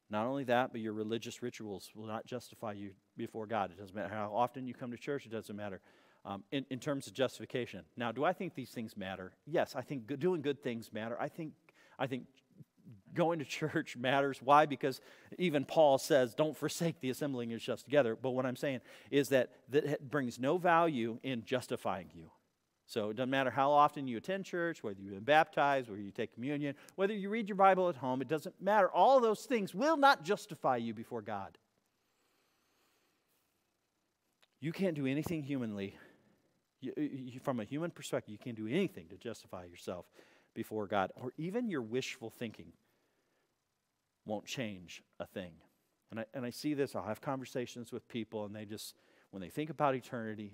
Not only that, but your religious rituals will not justify you before God. It doesn't matter how often you come to church, it doesn't matter. Um, in, in terms of justification. Now, do I think these things matter? Yes, I think good, doing good things matter. I think, I think going to [laughs] church matters. Why? Because even Paul says, don't forsake the assembling of yourselves together. But what I'm saying is that that brings no value in justifying you. So it doesn't matter how often you attend church, whether you've been baptized, whether you take communion, whether you read your Bible at home, it doesn't matter. All those things will not justify you before God. You can't do anything humanly. You, you, from a human perspective, you can't do anything to justify yourself before God, or even your wishful thinking won't change a thing. And I, and I see this, I'll have conversations with people, and they just, when they think about eternity,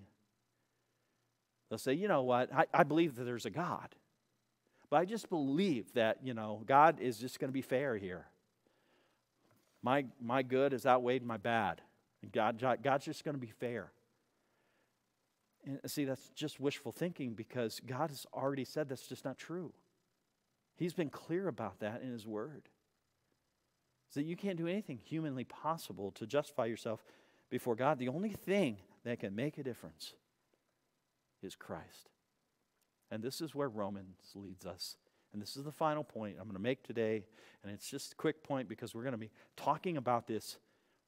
They'll say, you know what, I, I believe that there's a God. But I just believe that, you know, God is just going to be fair here. My, my good has outweighed my bad. And God, God's just going to be fair. And see, that's just wishful thinking because God has already said that's just not true. He's been clear about that in His Word. So that you can't do anything humanly possible to justify yourself before God. The only thing that can make a difference is Christ. And this is where Romans leads us. And this is the final point I'm going to make today. And it's just a quick point because we're going to be talking about this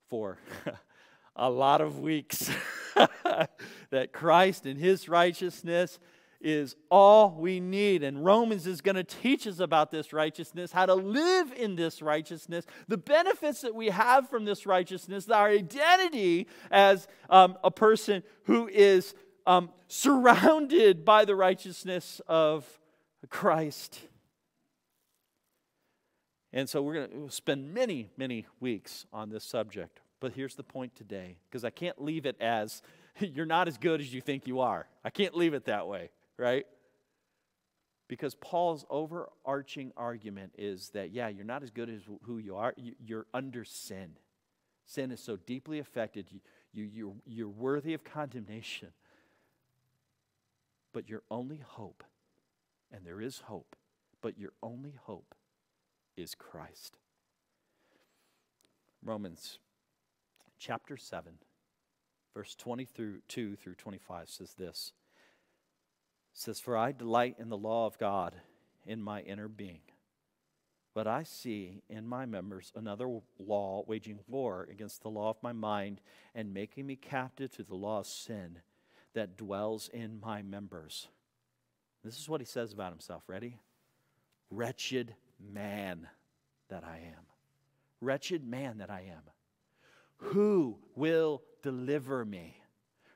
for [laughs] a lot of weeks. [laughs] that Christ and his righteousness is all we need. And Romans is going to teach us about this righteousness, how to live in this righteousness, the benefits that we have from this righteousness, our identity as um, a person who is um, surrounded by the righteousness of Christ. And so we're going to spend many, many weeks on this subject. But here's the point today, because I can't leave it as [laughs] you're not as good as you think you are. I can't leave it that way, right? Because Paul's overarching argument is that, yeah, you're not as good as who you are, you're under sin. Sin is so deeply affected, you, you, you're, you're worthy of condemnation. But your only hope, and there is hope, but your only hope is Christ. Romans chapter 7, verse 20 through 2 through 25 says this. Says, For I delight in the law of God in my inner being. But I see in my members another law waging war against the law of my mind and making me captive to the law of sin that dwells in my members. This is what he says about himself. Ready? Wretched man that I am. Wretched man that I am. Who will deliver me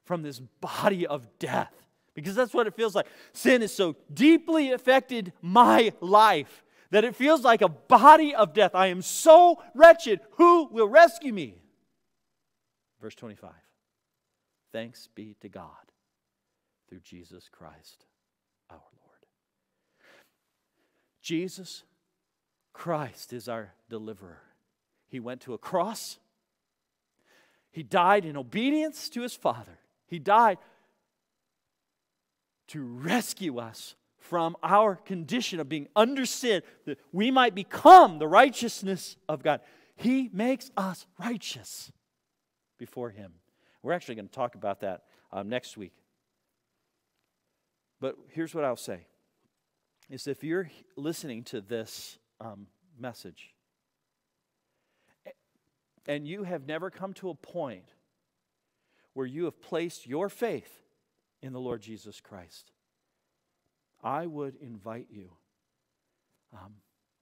from this body of death? Because that's what it feels like. Sin has so deeply affected my life that it feels like a body of death. I am so wretched. Who will rescue me? Verse 25 Thanks be to God through Jesus Christ our Lord. Jesus Christ is our deliverer. He went to a cross. He died in obedience to his Father. He died to rescue us from our condition of being under sin, that we might become the righteousness of God. He makes us righteous before Him. We're actually going to talk about that um, next week. But here's what I'll say is if you're listening to this um, message and you have never come to a point where you have placed your faith in the Lord Jesus Christ, I would invite you um,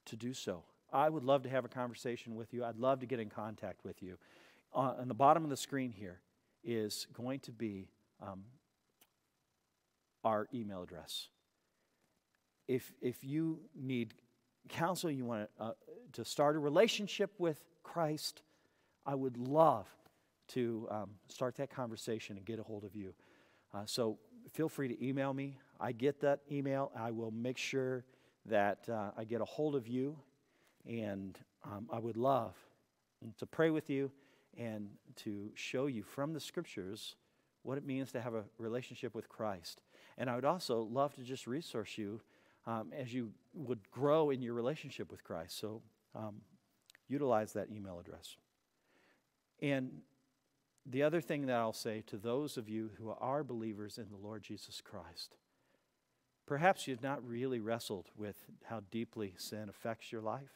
to do so. I would love to have a conversation with you. I'd love to get in contact with you. Uh, on the bottom of the screen here is going to be um, our email address. If, if you need counsel, you want uh, to start a relationship with Christ, I would love to um, start that conversation and get a hold of you. Uh, so feel free to email me. I get that email. I will make sure that uh, I get a hold of you, and um, I would love to pray with you and to show you from the scriptures what it means to have a relationship with Christ. And I would also love to just resource you um, as you would grow in your relationship with Christ. So um, utilize that email address. And the other thing that I'll say to those of you who are believers in the Lord Jesus Christ, perhaps you've not really wrestled with how deeply sin affects your life.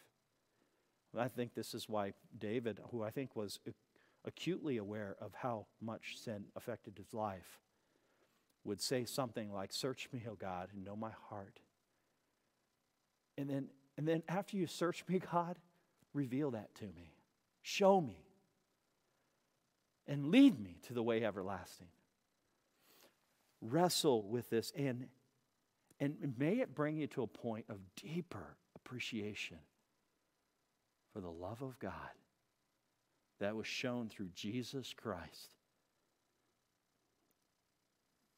I think this is why David, who I think was acutely aware of how much sin affected his life, would say something like, Search me, O God, and know my heart. And then, and then after you search me, [laughs] God, reveal that to me. Show me. And lead me to the way everlasting. Wrestle with this and, and may it bring you to a point of deeper appreciation for the love of God that was shown through Jesus Christ.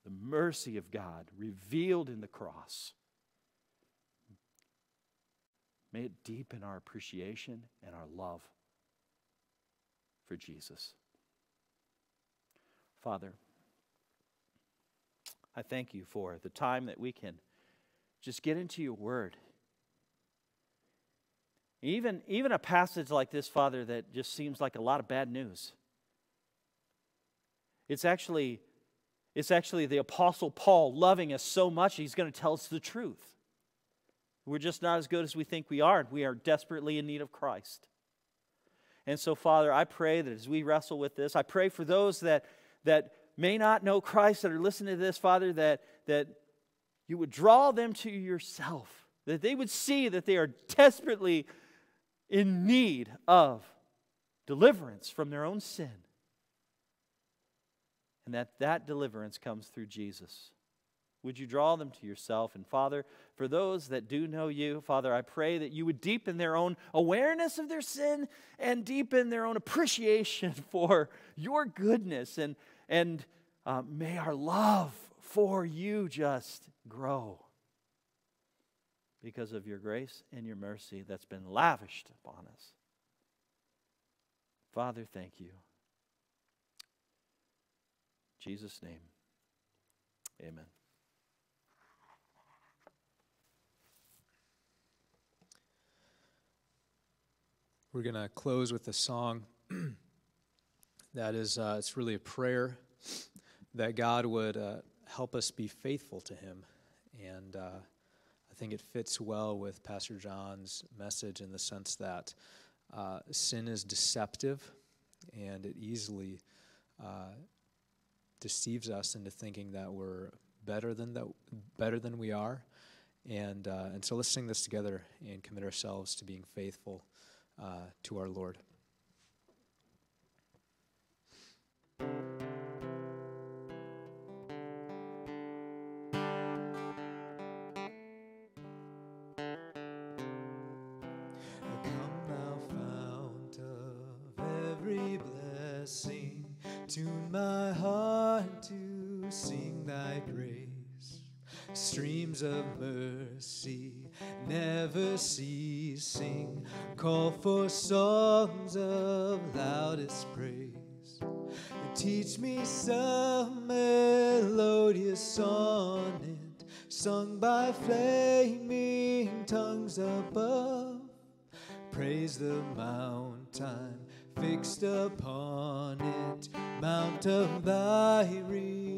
The mercy of God revealed in the cross. May it deepen our appreciation and our love for Jesus. Father, I thank you for the time that we can just get into your word. Even, even a passage like this, Father, that just seems like a lot of bad news. It's actually, it's actually the Apostle Paul loving us so much, he's going to tell us the truth. We're just not as good as we think we are, and we are desperately in need of Christ. And so, Father, I pray that as we wrestle with this, I pray for those that, that may not know Christ that are listening to this, Father, that, that you would draw them to yourself, that they would see that they are desperately in need of deliverance from their own sin. And that that deliverance comes through Jesus. Would you draw them to yourself? And Father, for those that do know you, Father, I pray that you would deepen their own awareness of their sin and deepen their own appreciation [laughs] for your goodness. And, and uh, may our love for you just grow because of your grace and your mercy that's been lavished upon us. Father, thank you. In Jesus' name, amen. We're going to close with a song [clears throat] that is, uh, it's really a prayer that God would uh, help us be faithful to Him. And uh, I think it fits well with Pastor John's message in the sense that uh, sin is deceptive and it easily uh, deceives us into thinking that we're better than that, better than we are. And, uh, and so let's sing this together and commit ourselves to being faithful uh, to our Lord. Come, thou fount of every blessing, tune my heart to sing thy praise. Streams of mercy never ceasing, call for songs of loudest praise. Teach me some melodious sonnet sung by flaming tongues above. Praise the mountain fixed upon it, mount of thy redeeming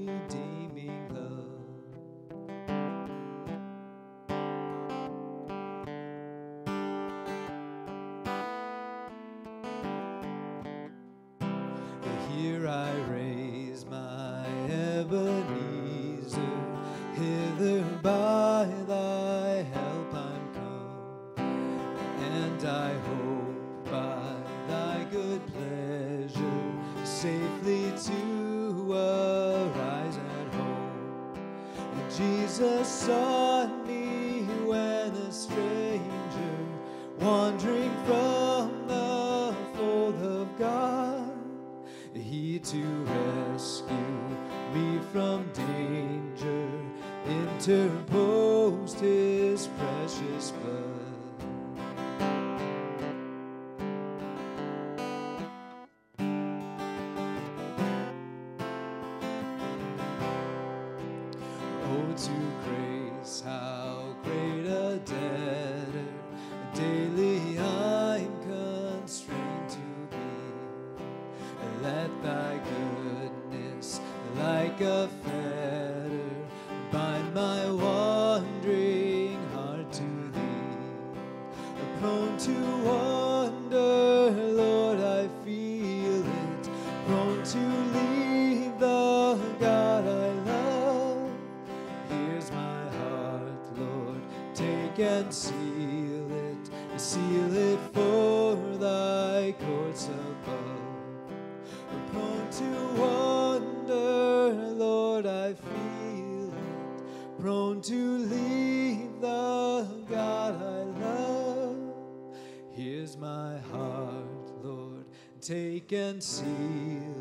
and seal it, seal it for thy courts above. Prone to wander, Lord, I feel it, prone to leave the God I love. Here's my heart, Lord, take and seal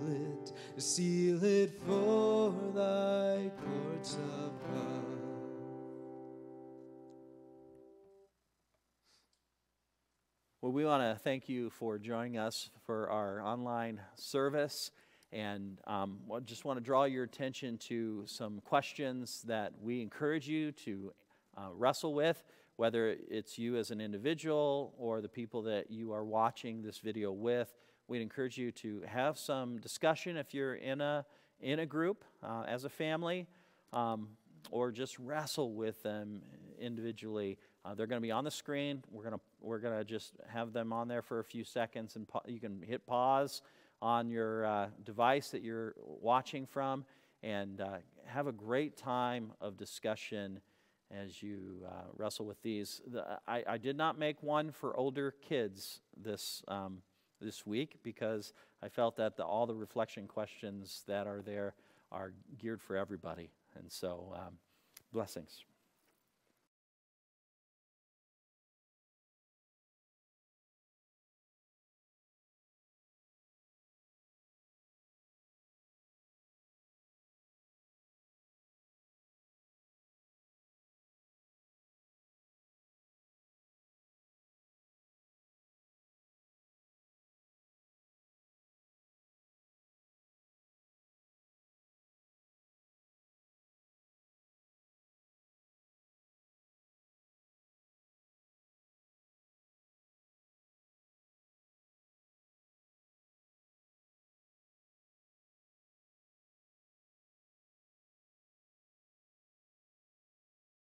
it, seal it for thy courts above. Well, we want to thank you for joining us for our online service. And um, I just want to draw your attention to some questions that we encourage you to uh, wrestle with, whether it's you as an individual or the people that you are watching this video with. We'd encourage you to have some discussion if you're in a, in a group uh, as a family, um, or just wrestle with them individually. Uh, they're going to be on the screen. We're going to we're going to just have them on there for a few seconds, and pa- you can hit pause on your uh, device that you're watching from, and uh, have a great time of discussion as you uh, wrestle with these. The, I, I did not make one for older kids this um, this week because I felt that the, all the reflection questions that are there are geared for everybody, and so um, blessings.